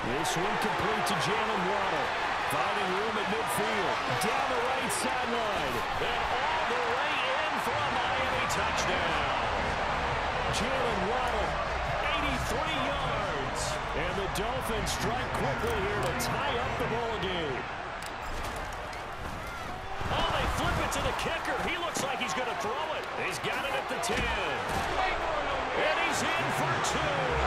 This one complete to Jalen Waddle. Finding room at midfield. Down the right sideline. And all the way in for a Miami touchdown. Jalen Waddle, 83 yards. And the Dolphins strike quickly here to tie up the ball game. Oh, they flip it to the kicker. He looks like he's going to throw it. He's got it at the 10. And he's in for two.